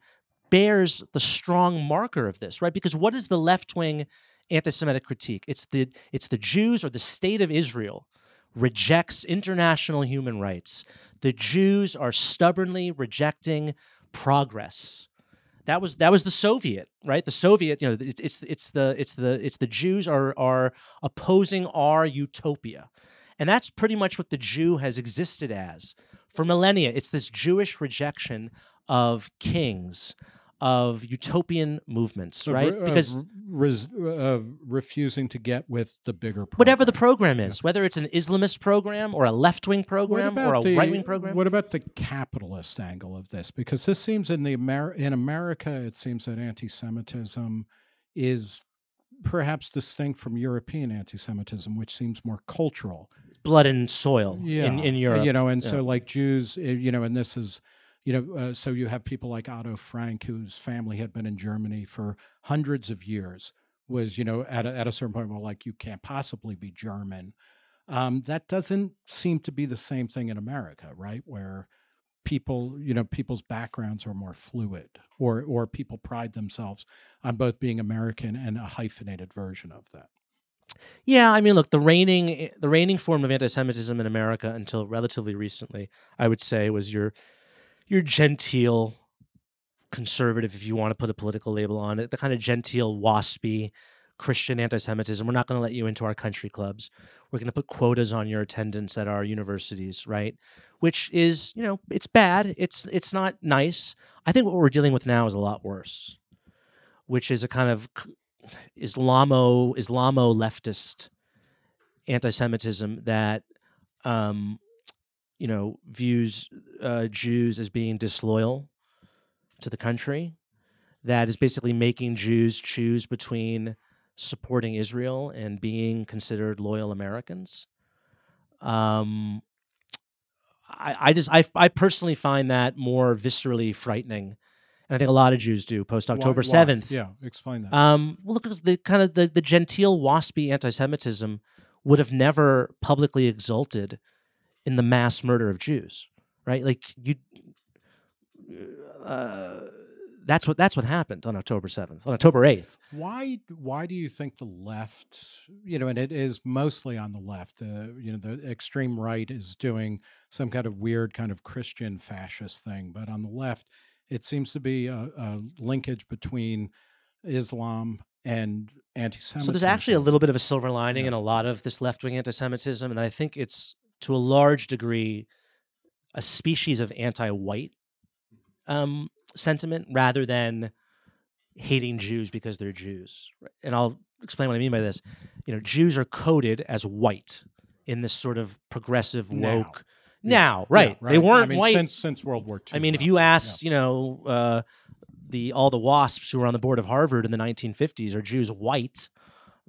bears the strong marker of this, right? Because what is the left-wing anti-Semitic critique? It's the it's the Jews or the state of Israel rejects international human rights. The Jews are stubbornly rejecting progress. That was that was the Soviet, right? The Soviet, you know, it's it's it's the it's the it's the Jews are are opposing our utopia. And that's pretty much what the Jew has existed as for millennia. It's this Jewish rejection of kings, of utopian movements, Of right? re- because r- res- of refusing to get with the bigger program. whatever the program is, whether it's an Islamist program or a left wing program or a right wing program. What about the capitalist angle of this? Because this seems in the Amer- in America, it seems that anti-Semitism is perhaps distinct from European anti-Semitism, which seems more cultural. Blood and soil Yeah, in, in Europe. you know, and yeah. so like Jews, uh, you know, and this is. You know, uh, so you have people like Otto Frank, whose family had been in Germany for hundreds of years. was you know at a, at a certain point, well, like you can't possibly be German. Um, that doesn't seem to be the same thing in America, right? Where people, you know, people's backgrounds are more fluid, or or people pride themselves on both being American and a hyphenated version of that. Yeah, I mean, look, the reigning the reigning form of anti-Semitism in America until relatively recently, I would say, was your your genteel conservative, if you want to put a political label on it, the kind of genteel, waspy Christian anti-Semitism. We're not going to let you into our country clubs. We're going to put quotas on your attendance at our universities, right? Which is, you know, it's bad. It's it's not nice. I think what we're dealing with now is a lot worse, which is a kind of Islamo Islamo leftist anti-Semitism that um, you know views uh, Jews as being disloyal to the country, that is basically making Jews choose between supporting Israel and being considered loyal Americans. Um, I, I just I, I personally find that more viscerally frightening and I think a lot of Jews do post October seventh. Yeah, explain that. Um, well, look, the kind of the the genteel, waspy anti-Semitism would have never publicly exulted in the mass murder of Jews, right? Like you, uh, that's what that's what happened on October seventh, on October eighth. Why why do you think the left, you know, and it is mostly on the left, uh, you know, the extreme right is doing some kind of weird kind of Christian fascist thing, but on the left it seems to be a, a linkage between Islam and anti-Semitism. So there's actually a little bit of a silver lining yeah. in a lot of this left-wing anti-Semitism, and I think it's to a large degree a species of anti-white um, sentiment rather than hating Jews because they're Jews. And I'll explain what I mean by this. You know, Jews are coded as white in this sort of progressive woke now, right. Yeah, right. They weren't I mean, white since since World War II. I mean, if you asked, yeah. you know, uh, the all the WASPs who were on the board of Harvard in the 1950s, are Jews white?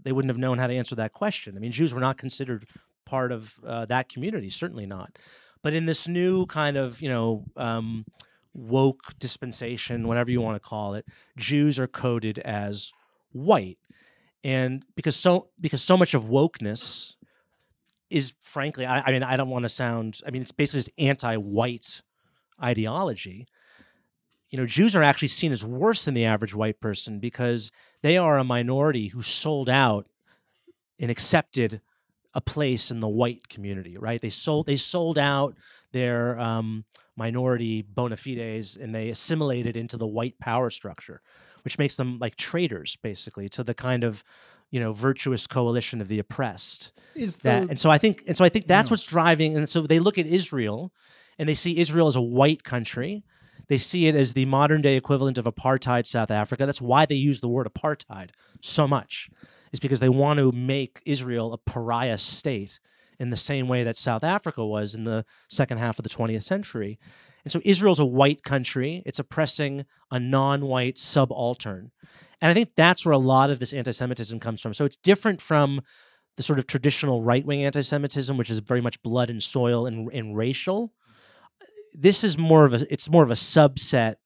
They wouldn't have known how to answer that question. I mean, Jews were not considered part of uh, that community, certainly not. But in this new kind of, you know, um, woke dispensation, whatever you want to call it, Jews are coded as white, and because so because so much of wokeness is frankly, I, I mean, I don't want to sound, I mean, it's basically just anti white ideology. You know, Jews are actually seen as worse than the average white person because they are a minority who sold out and accepted a place in the white community, right? They sold they sold out their um, minority bona fides and they assimilated into the white power structure, which makes them like traitors, basically, to the kind of you know virtuous coalition of the oppressed is that the, and so i think and so i think that's yeah. what's driving and so they look at israel and they see israel as a white country they see it as the modern day equivalent of apartheid south africa that's why they use the word apartheid so much is because they want to make israel a pariah state in the same way that south africa was in the second half of the 20th century and so Israel's a white country. It's oppressing a non white subaltern. And I think that's where a lot of this anti Semitism comes from. So it's different from the sort of traditional right wing anti Semitism, which is very much blood and soil and, and racial. This is more of a, it's more of a subset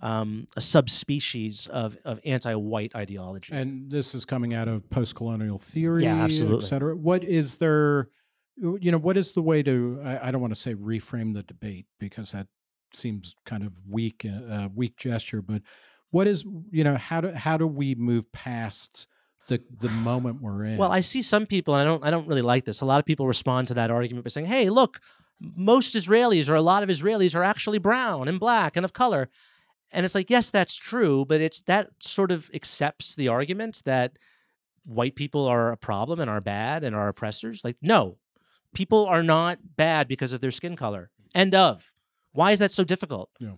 um, a subspecies of, of anti-white ideology. And this is coming out of post-colonial theory, yeah, absolutely. et cetera. What is there, you know, what is the way to, I, I don't want to say reframe the debate because that seems kind of weak, uh, weak gesture, but what is you know how do how do we move past the the moment we're in? Well, I see some people, and I don't I don't really like this. A lot of people respond to that argument by saying, "Hey, look, most Israelis or a lot of Israelis are actually brown and black and of color." And it's like, yes, that's true, but it's that sort of accepts the argument that white people are a problem and are bad and are oppressors. Like, no, people are not bad because of their skin color. End of. Why is that so difficult? Yeah.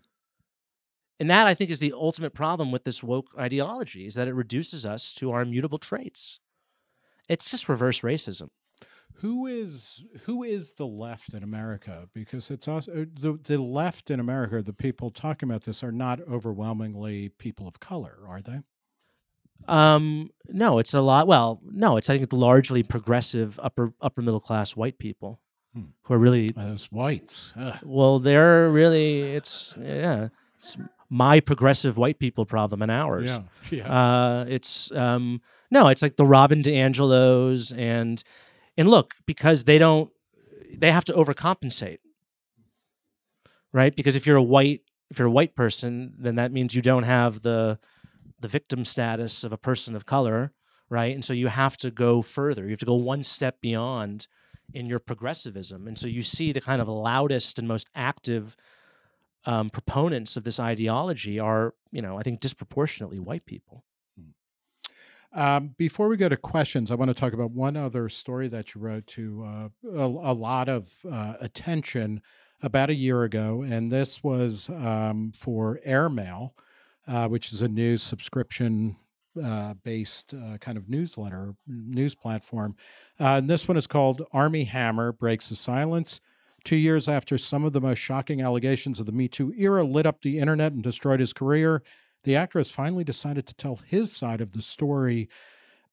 And that I think is the ultimate problem with this woke ideology is that it reduces us to our immutable traits. It's just reverse racism. Who is who is the left in America? Because it's also uh, the the left in America. The people talking about this are not overwhelmingly people of color, are they? Um, no, it's a lot. Well, no, it's I think largely progressive upper upper middle class white people hmm. who are really as whites. Ugh. Well, they're really it's yeah. It's my progressive white people problem and ours. Yeah. Yeah. Uh, it's um, no, it's like the Robin DiAngelos and and look because they don't they have to overcompensate, right? Because if you're a white if you're a white person, then that means you don't have the the victim status of a person of color, right? And so you have to go further. You have to go one step beyond in your progressivism. And so you see the kind of loudest and most active um, proponents of this ideology are, you know, I think disproportionately white people. Um, before we go to questions, I want to talk about one other story that you wrote to uh, a, a, lot of uh, attention about a year ago, and this was um, for Airmail, uh, which is a new subscription uh, based uh, kind of newsletter news platform. Uh, and this one is called Armie Hammer Breaks the Silence. Two years after some of the most shocking allegations of the Me Too era lit up the internet and destroyed his career, the actor has finally decided to tell his side of the story.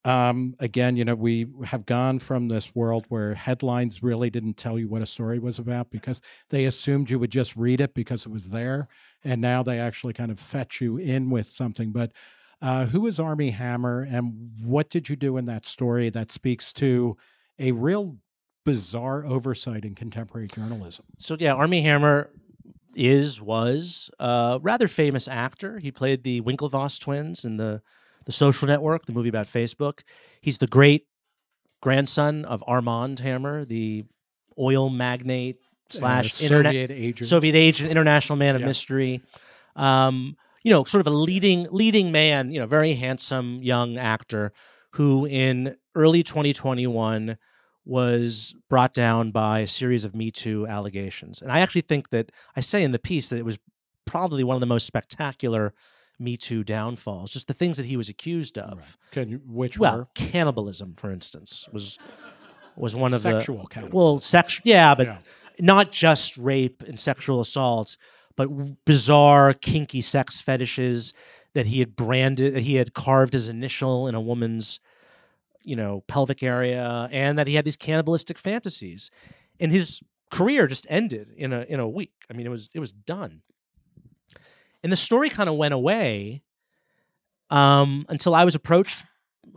Um, again, you know, we have gone from this world where headlines really didn't tell you what a story was about because they assumed you would just read it because it was there. And now they actually kind of fetch you in with something. But uh, who is Armie Hammer and what did you do in that story that speaks to a real bizarre oversight in contemporary journalism? So, yeah, Armie Hammer is was a rather famous actor. He played the Winklevoss twins in the the Social Network, the movie about Facebook. He's the great grandson of Armand Hammer, the oil magnate slash uh, Soviet agent, Soviet agent, international man of yeah. mystery. Um, you know, sort of a leading leading man. You know, very handsome young actor who in early 2021 was brought down by a series of Me Too allegations. And I actually think that I say in the piece that it was probably one of the most spectacular Me Too downfalls. Just the things that he was accused of. Right. Can you, which well, were? cannibalism, for instance, was was one of sexual the sexual cannibalism. Well, sex, yeah, but yeah. not just rape and sexual assaults, but bizarre, kinky sex fetishes that he had branded, that he had carved his initial in a woman's you know, pelvic area, and that he had these cannibalistic fantasies. And his career just ended in a in a week. I mean, it was it was done. And the story kind of went away um, until I was approached.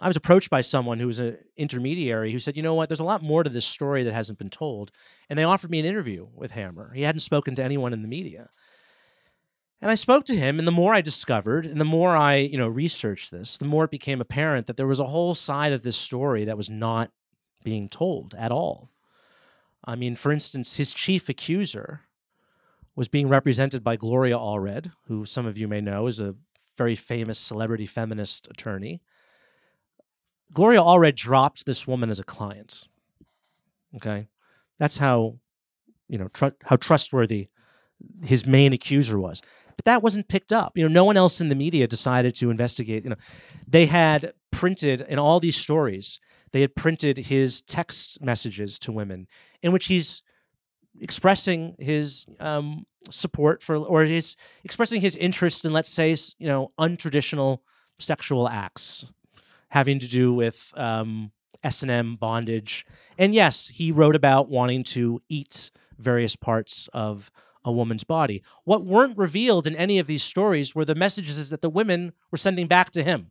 I was approached by someone who was an intermediary who said, "You know what? There's a lot more to this story that hasn't been told." And they offered me an interview with Hammer. He hadn't spoken to anyone in the media. And I spoke to him, and the more I discovered, and the more I, you know, researched this, the more it became apparent that there was a whole side of this story that was not being told at all. I mean, for instance, his chief accuser was being represented by Gloria Allred, who some of you may know is a very famous celebrity feminist attorney. Gloria Allred dropped this woman as a client. Okay, that's how, you know, tr- how trustworthy his main accuser was but that wasn't picked up. You know, no one else in the media decided to investigate. You know, they had printed in all these stories, they had printed his text messages to women in which he's expressing his um, support for or his expressing his interest in let's say you know untraditional sexual acts having to do with um, S&M bondage and yes he wrote about wanting to eat various parts of a woman's body. What weren't revealed in any of these stories were the messages that the women were sending back to him,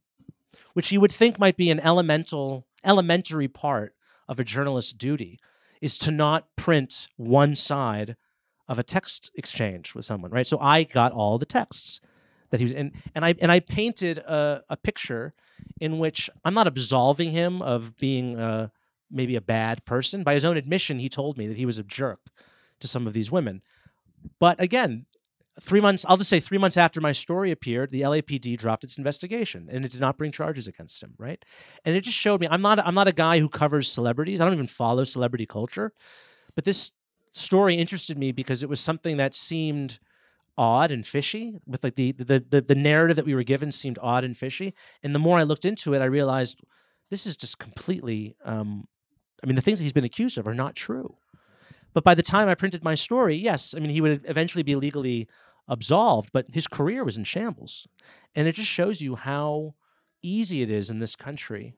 which you would think might be an elemental, elementary part of a journalist's duty, is to not print one side of a text exchange with someone, right? So I got all the texts that he was in, and I and I painted a, a picture in which I'm not absolving him of being a, maybe a bad person. By his own admission, he told me that he was a jerk to some of these women. But again, three months, I'll just say three months after my story appeared, the LAPD dropped its investigation and it did not bring charges against him, right? And it just showed me I'm not I'm not a guy who covers celebrities. I don't even follow celebrity culture. But this story interested me because it was something that seemed odd and fishy with like the, the the the narrative that we were given seemed odd and fishy and the more i looked into it i realized this is just completely um, i mean the things that he's been accused of are not true but by the time I printed my story, yes, I mean, he would eventually be legally absolved, but his career was in shambles. And it just shows you how easy it is in this country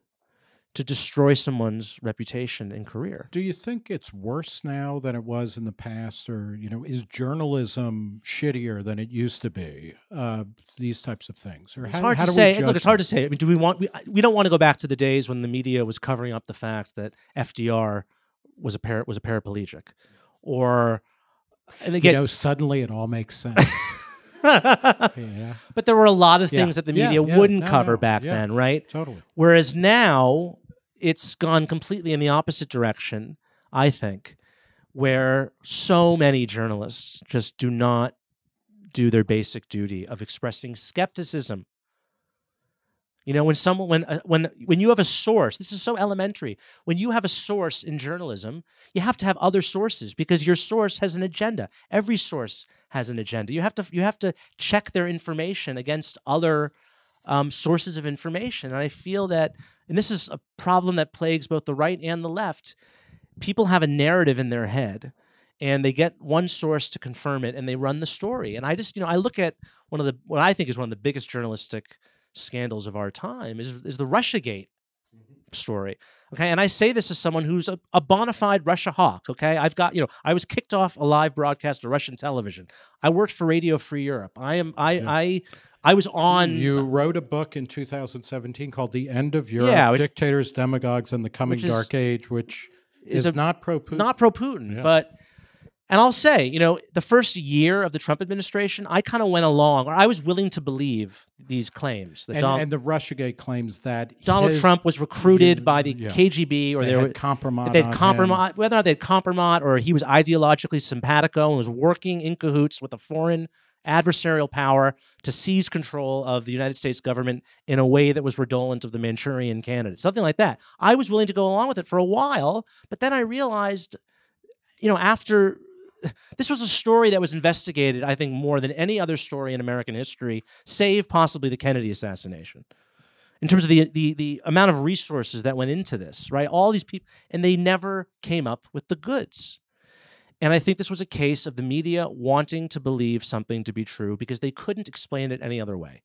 to destroy someone's reputation and career. Do you think it's worse now than it was in the past, or you know, is journalism shittier than it used to be? Uh, these types of things, or It's how, hard how to do say. Look, it's hard to say. I mean, do we want? We, we don't want to go back to the days when the media was covering up the fact that FDR was a par- was a paraplegic, or and You again, know, suddenly it all makes sense. yeah, but there were a lot of Yeah. things that the Yeah, media yeah. wouldn't No, cover no. back Yeah. then, right? totally. Whereas now it's gone completely in the opposite direction, I think, where so many journalists just do not do their basic duty of expressing skepticism. You know, when someone when uh, when when you have a source, this is so elementary. When you have a source in journalism, you have to have other sources because your source has an agenda. Every source has an agenda. You have to you have to check their information against other um, sources of information. And I feel that, and this is a problem that plagues both the right and the left. People have a narrative in their head, and they get one source to confirm it, and they run the story. And I just, you know, I look at one of the what I think is one of the biggest journalistic scandals of our time is is the RussiaGate mm-hmm. story. Okay, and I say this as someone who's a, a bona fide Russia hawk. Okay, I've got you know I was kicked off a live broadcast of Russian television. I worked for Radio Free Europe. I am I Yeah. I I was on. You wrote a book in 2017 called "The End of Europe: Yeah, Dictators, Demagogues, and the Coming is- Dark Age," which is is, a- not pro Putin. not pro Putin, Yeah. but and I'll say, you know, the first year of the Trump administration, I kind of went along, or I was willing to believe these claims that and, Donald, and the RussiaGate claims that Donald his- Trump was recruited you- by the yeah. KGB, or they they, had were compromised. they'd on him. compromise whether or not they'd compromise or he was ideologically simpatico and was working in cahoots with a foreign adversarial power to seize control of the United States government in a way that was redolent of the Manchurian candidate, something like that. I was willing to go along with it for a while, but then I realized, you know, after this was a story that was investigated, I think, more than any other story in American history, save possibly the Kennedy assassination. In terms of the, the the amount of resources that went into this, right? All these people, and they never came up with the goods. And I think this was a case of the media wanting to believe something to be true because they couldn't explain it any other way.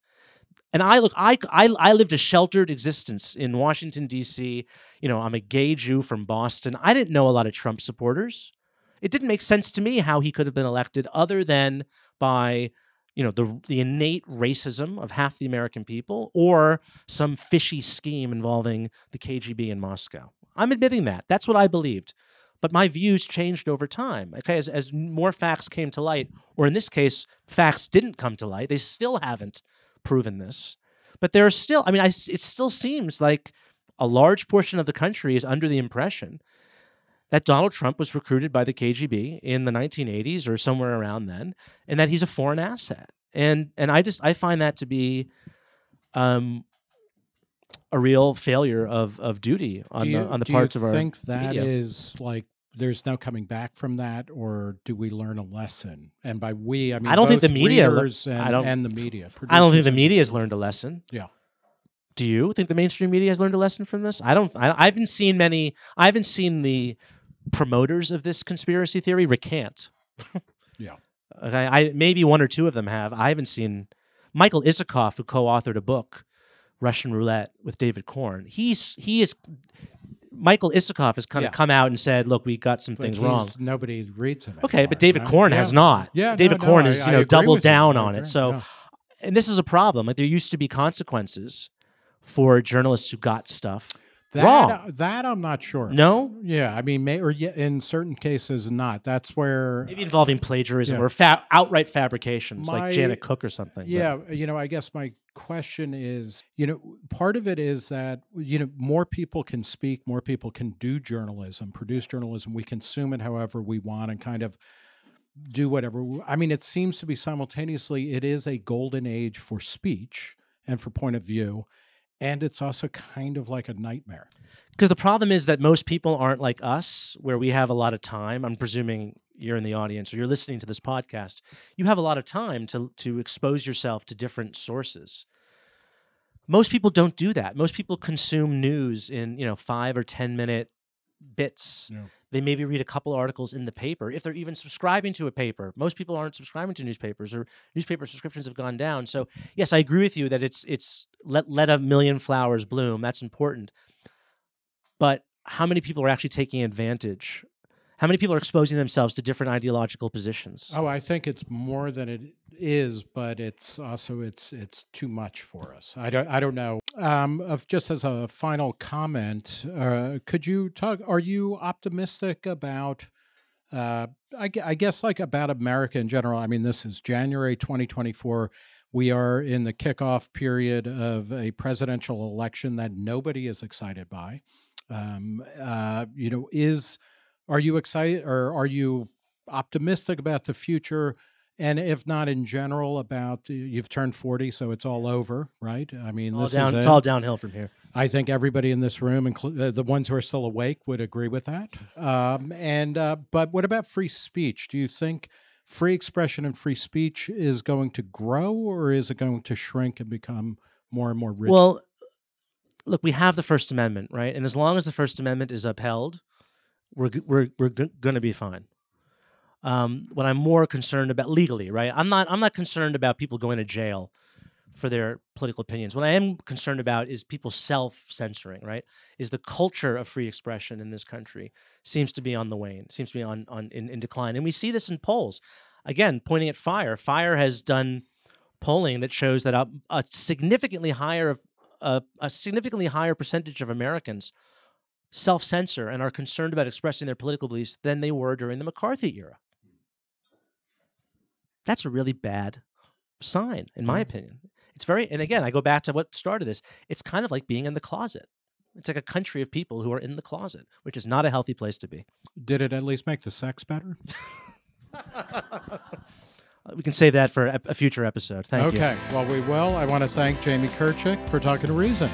And I look, I, I, I lived a sheltered existence in Washington, D.C. You know, I'm a gay Jew from Boston. I didn't know a lot of Trump supporters. It didn't make sense to me how he could have been elected other than by, you know, the, the innate racism of half the American people or some fishy scheme involving the KGB in Moscow. I'm admitting that. That's what I believed but my views changed over time. Okay, as, as more facts came to light, or in this case, facts didn't come to light, they still haven't proven this. But there are still, I mean, I, it still seems like a large portion of the country is under the impression that Donald Trump was recruited by the KGB in the 1980s or somewhere around then, and that he's a foreign asset. And and I just I find that to be um, a real failure of of duty on do you, the on the do parts of our think that media. is like there's no coming back from that, or do we learn a lesson? And by we, I mean I don't think both the media le- and, I don't- and the media. I don't think the media has learned a lesson. Yeah. Do you think the mainstream media has learned a lesson from this? I don't. I, I haven't seen many. I haven't seen the promoters of this conspiracy theory recant. Yeah. Okay. I maybe one or two of them have. I haven't seen Michael Isikoff, who co-authored a book, Russian Roulette, with David Corn. He's he is. Michael Isikoff has kind Yeah. of come out and said, "Look, we got some But things wrong." Nobody reads him. Okay, but David right? Corn yeah. has not. Yeah, David no, Corn I- has I you know doubled down I on it. So Yeah. and this is a problem. Like there used to be consequences for journalists who got stuff that, wrong. Uh, that I'm not sure. No, Yeah, I mean, may, or yeah, in certain cases, not. That's where. maybe involving plagiarism Yeah. or fa- outright fabrications, My- like Janet Cooke or something. but- Yeah, you know, I guess my question is, you know, part of it is that you know more people can speak, more people can do journalism, produce journalism. We consume it however we want, and kind of do whatever. I mean, it seems to be simultaneously it is a golden age for speech and for point of view, and it's also kind of like a nightmare. Because the problem is that most people aren't like us, where we have a lot of time. I'm presuming you're in the audience or you're listening to this podcast. You have a lot of time to to expose yourself to different sources. Most people don't do that. Most people consume news in you know five or ten minute bits. Yeah. They maybe read a couple articles in the paper if they're even subscribing to a paper. Most people aren't subscribing to newspapers, or newspaper subscriptions have gone down. So yes, I agree with you that it's it's let let a million flowers bloom. That's important. but how many people are actually taking advantage? How many people are exposing themselves to different ideological positions? Oh, I think it's more than it is, but it's also it's it's too much for us. I don't I don't know. Um, of just as a final comment, uh, could you talk? Are you optimistic about? Uh, I, I guess like about America in general. I mean, this is January 2024. We are in the kickoff period of a presidential election that nobody is excited by. Um, uh, you know, is are you excited or are you optimistic about the future? And if not in general, about you've turned 40, so it's all over, right? I mean, all down, it's all downhill from here. I think everybody in this room, inclu- uh, the ones who are still awake, would agree with that. Um, and uh, but what about free speech? Do you think free expression and free speech is going to grow, or is it going to shrink and become more and more rigid? Well, look, we have the First Amendment, right? And as long as the First Amendment is upheld, we're we're we're going to be fine. Um, what I'm more concerned about legally, right? I'm not I'm not concerned about people going to jail for their political opinions. What I am concerned about is people self-censoring, right? Is the culture of free expression in this country seems to be on the wane, seems to be on on in, in decline, and we see this in polls. Again, pointing at Fire, Fire has done polling that shows that a, a significantly higher of a, a significantly higher percentage of Americans self censor and are concerned about expressing their political beliefs than they were during the McCarthy era. That's a really bad sign, in my opinion. It's very, and again, I go back to what started this. It's kind of like being in the closet. It's like a country of people who are in the closet, which is not a healthy place to be. Did it at least make the sex better? Uh, we can save that for a, future episode. Thank you. okay, well, we will. I want to thank Jamie Kirchick for talking to Reason.